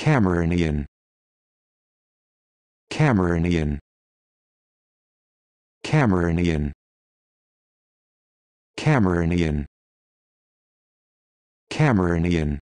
Cameronian. Cameronian. Cameronian. Cameronian. Cameronian.